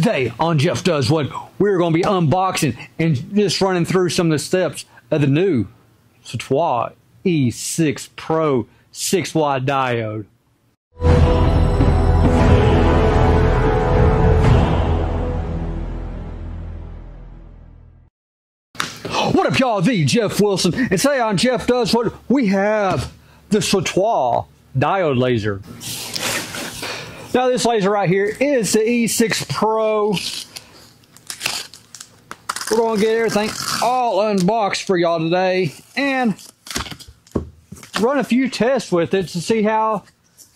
Today on Jeff Does What, we're going to be unboxing and just running through some of the steps of the new Swiitol E6 Pro 6 watt diode. What up, y'all? The Jeff Wilson. And today on Jeff Does What, we have the Swiitol diode laser. Now this laser right here is the E6 Pro. We're going to get everything all unboxed for y'all today and run a few tests with it to see how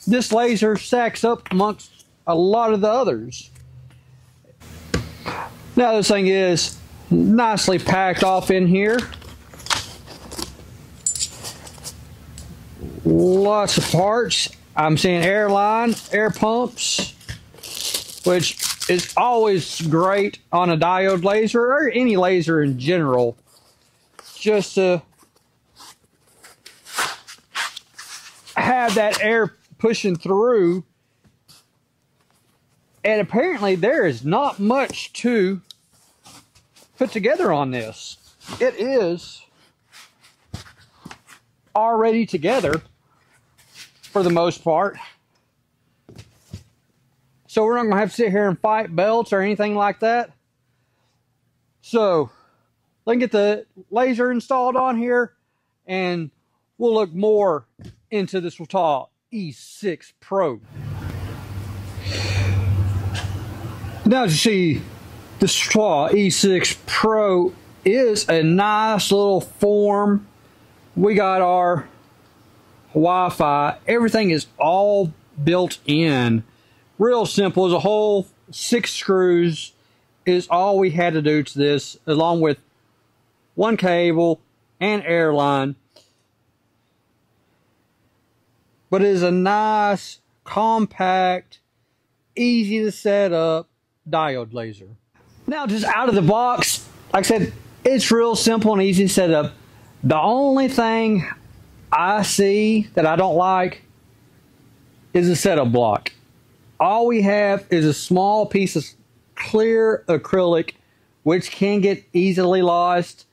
this laser stacks up amongst a lot of the others. Now this thing is nicely packed off in here. Lots of parts. I'm seeing airline, air pumps, which is always great on a diode laser or any laser in general. Just to have that air pushing through. And apparently there is not much to put together on this. It is already together for the most part. So we're not going to have to sit here and fight belts or anything like that. So let's get the laser installed on here and we'll look more into this Swiitol E6 Pro. Now as you see, the Swiitol E6 Pro is a nice little form. We got our Wi-Fi. Everything is all built in. Real simple. As a whole, six screws is all we had to do to this, along with one cable and airline. But it is a nice, compact, easy to set up diode laser. Now, just out of the box, like I said, it's real simple and easy to set up. The only thing I see that I don't like is a setup block. All we have is a small piece of clear acrylic which can get easily lost.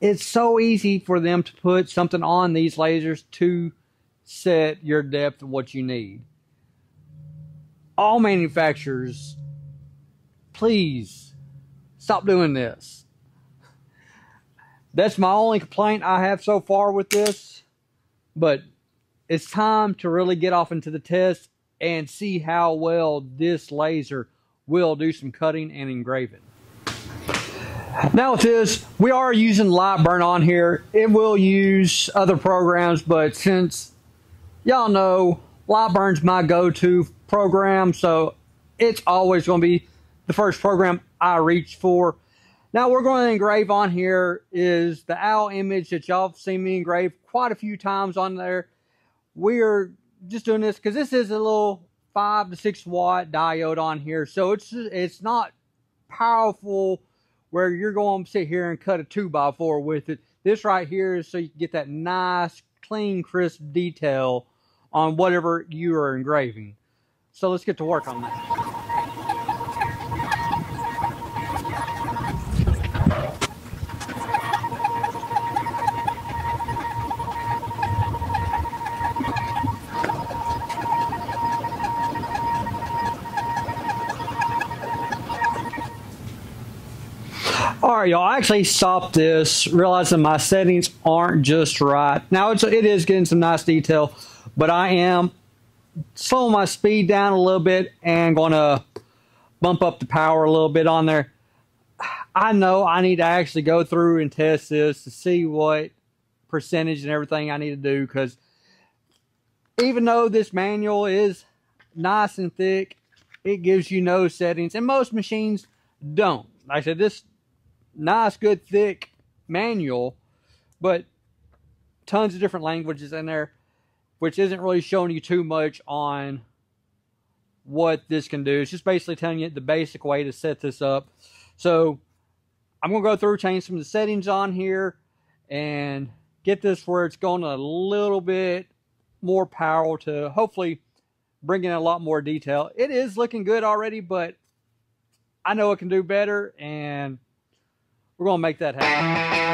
It's so easy for them to put something on these lasers to set your depth of what you need. All manufacturers, please stop doing this. That's my only complaint I have so far with this. But it's time to really get off into the test and see how well this laser will do some cutting and engraving. Now with this, we are using Lightburn on here. It will use other programs, but since y'all know Lightburn's my go-to program, so it's always going to be the first program I reach for. Now we're going to engrave on here is the owl image that y'all have seen me engrave quite a few times on there. We are just doing this because this is a little five to six watt diode on here. So it's it's not powerful where you're going to sit here and cut a two by four with it. This right here is so you can get that nice, clean, crisp detail on whatever you are engraving. So let's get to work on that. Right, y'all. I actually stopped this, realizing my settings aren't just right. Now, it's, it is getting some nice detail, but I am slowing my speed down a little bit and going to bump up the power a little bit on there. I know I need to actually go through and test this to see what percentage and everything I need to do because even though this manual is nice and thick, it gives you no settings, and most machines don't. Like I said, this nice, good, thick manual, but tons of different languages in there, which isn't really showing you too much on what this can do. It's just basically telling you the basic way to set this up. So I'm going to go through, change some of the settings on here, and get this where it's going a little bit more power to hopefully bring in a lot more detail. It is looking good already, but I know it can do better, and we're going to make that happen.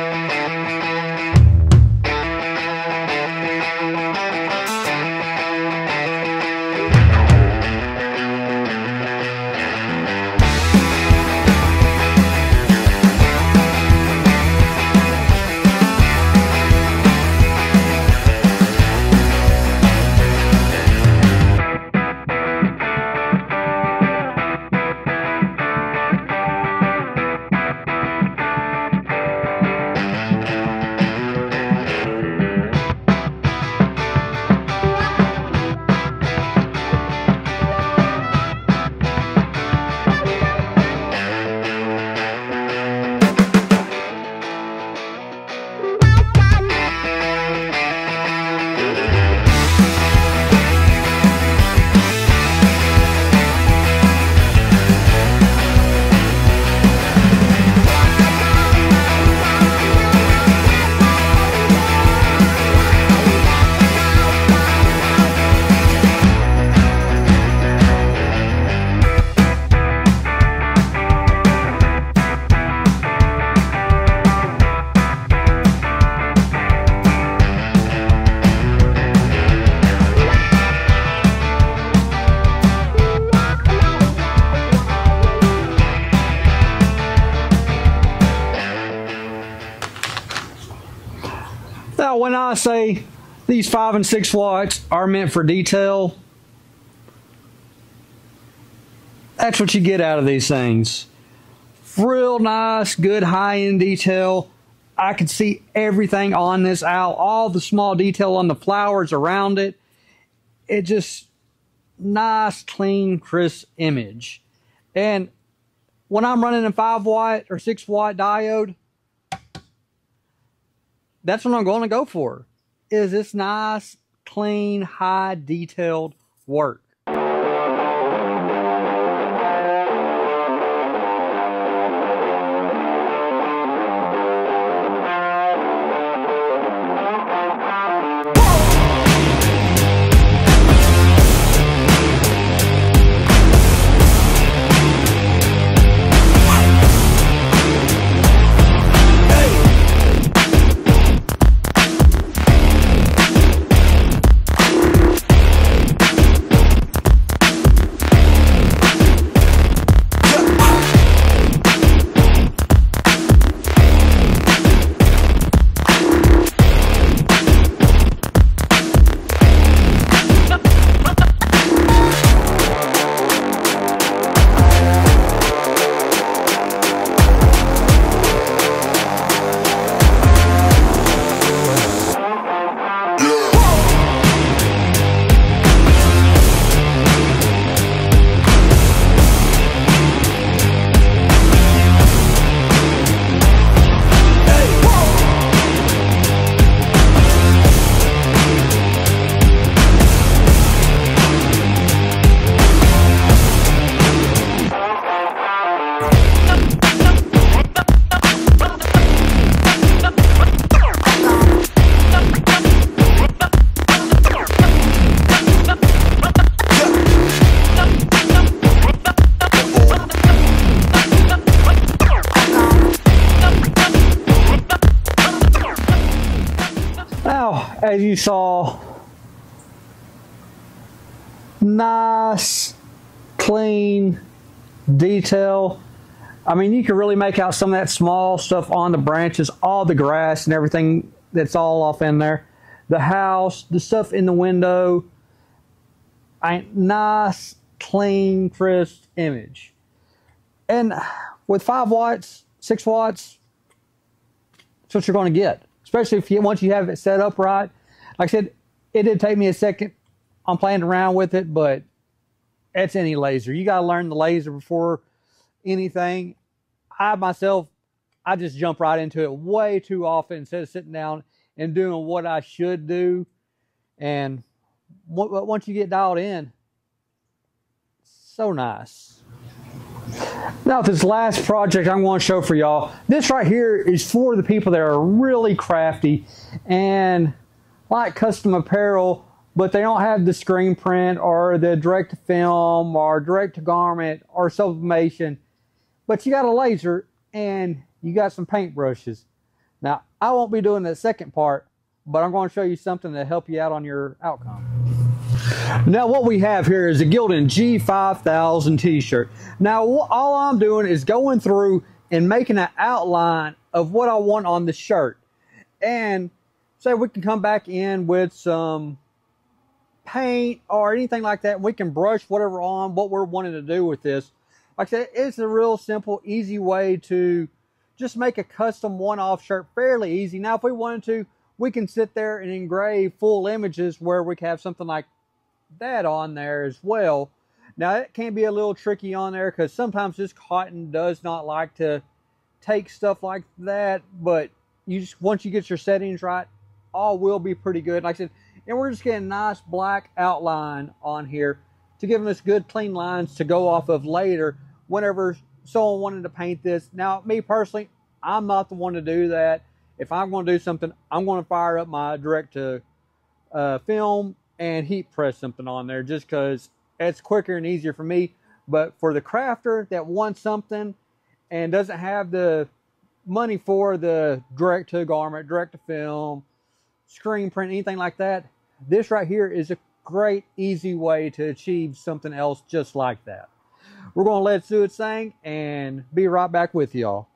When I say these five and six watts are meant for detail, that's what you get out of these things. Real nice, good high end detail. I can see everything on this owl, all the small detail on the flowers around it. It just nice, clean, crisp image. And when I'm running a five watt or six watt diode, that's what I'm going to go for. Is this nice, clean, high detailed work? You saw, nice, clean detail. I mean, you can really make out some of that small stuff on the branches, all the grass and everything that's all off in there. The house, the stuff in the window. I nice, clean, crisp image. And with five watts, six watts, that's what you're going to get. Especially if you once you have it set up right. Like I said, it did take me a second I'm playing around with it, but that's any laser. You got to learn the laser before anything. I myself, I just jump right into it way too often instead of sitting down and doing what I should do. And once you get dialed in, so nice. Now, this last project I'm going to show for y'all, this right here is for the people that are really crafty and like custom apparel but they don't have the screen print or the direct film or direct to garment or sublimation. But you got a laser and you got some paint brushes. Now, I won't be doing the second part, but I'm going to show you something to help you out on your outcome. Now, what we have here is a Gildan G5000 t-shirt. Now, all I'm doing is going through and making an outline of what I want on the shirt. And say we can come back in with some paint or anything like that. We can brush whatever on what we're wanting to do with this. Like I said, it's a real simple, easy way to just make a custom one-off shirt fairly easy. Now, if we wanted to, we can sit there and engrave full images where we can have something like that on there as well. Now, it can be a little tricky on there because sometimes this cotton does not like to take stuff like that, but you just once you get your settings right, all will be pretty good. Like I said, and we're just getting a nice black outline on here to give us good clean lines to go off of later whenever someone wanted to paint this. Now, me personally, I'm not the one to do that. If I'm going to do something, I'm going to fire up my direct to uh, film and heat press something on there just because it's quicker and easier for me. But for the crafter that wants something and doesn't have the money for the direct to garment, direct to film, screen print, anything like that, this right here is a great, easy way to achieve something else just like that. We're going to let it do its thing and be right back with y'all.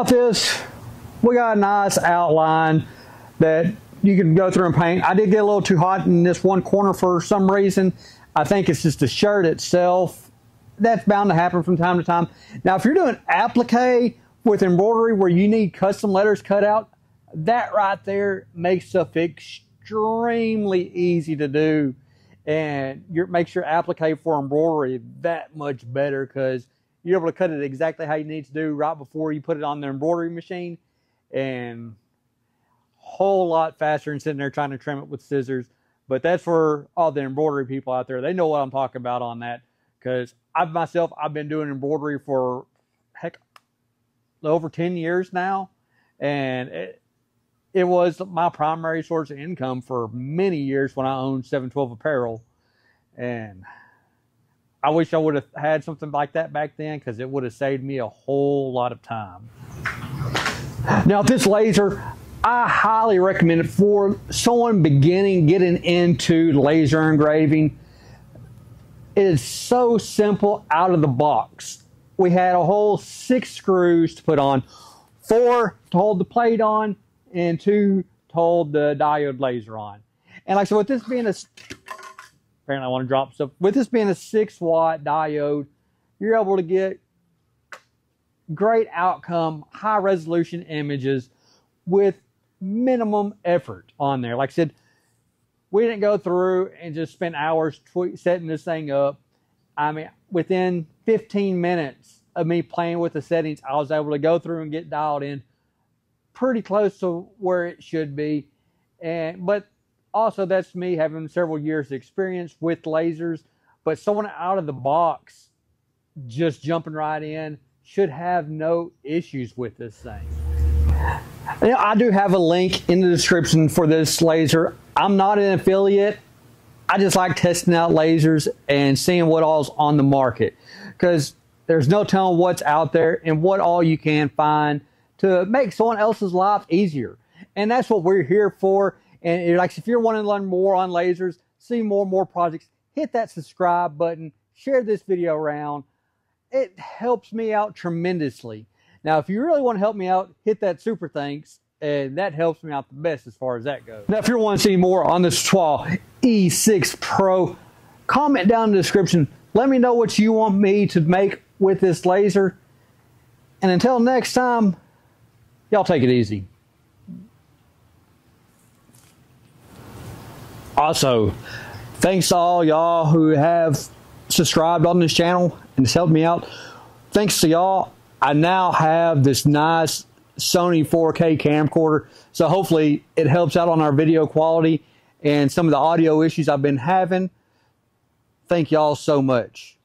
Now this, we got a nice outline that you can go through and paint. I did get a little too hot in this one corner for some reason. I think it's just the shirt itself. That's bound to happen from time to time. Now, if you're doing applique with embroidery where you need custom letters cut out, that right there makes stuff extremely easy to do and your, makes your applique for embroidery that much better because you're able to cut it exactly how you need to do right before you put it on the embroidery machine and whole lot faster than sitting there trying to trim it with scissors. But that's for all the embroidery people out there. They know what I'm talking about on that because I myself I've been doing embroidery for heck over 10 years now and it, it was my primary source of income for many years when I owned 712 apparel and I wish I would have had something like that back then because it would have saved me a whole lot of time. Now, this laser, I highly recommend it for someone beginning getting into laser engraving. It is so simple out of the box. We had a whole six screws to put on, four to hold the plate on, and two to hold the diode laser on. And like I said, with this being a apparently I want to drop stuff. With this being a six watt diode, you're able to get great outcome, high resolution images with minimum effort on there. Like I said, we didn't go through and just spend hours setting this thing up. I mean, within 15 minutes of me playing with the settings, I was able to go through and get dialed in pretty close to where it should be. And but also that's me having several years experience with lasers but someone out of the box just jumping right in should have no issues with this thing. Now, i do have a link in the description for this laser. I'm not an affiliate. I just like testing out lasers and seeing what all's on the market because there's no telling what's out there and what all you can find to make someone else's life easier. And that's what we're here for and like if you're wanting to learn more on lasers, see more and more projects, hit that subscribe button, share this video around, it helps me out tremendously. Now, if you really want to help me out, hit that super thanks, and that helps me out the best as far as that goes. Now, if you're wanting to see more on this Swiitol E6 Pro, comment down in the description. Let me know what you want me to make with this laser. And until next time, y'all take it easy. Also, thanks to all y'all who have subscribed on this channel and has helped me out. Thanks to y'all, I now have this nice Sony 4K camcorder. So hopefully it helps out on our video quality and some of the audio issues I've been having. Thank y'all so much.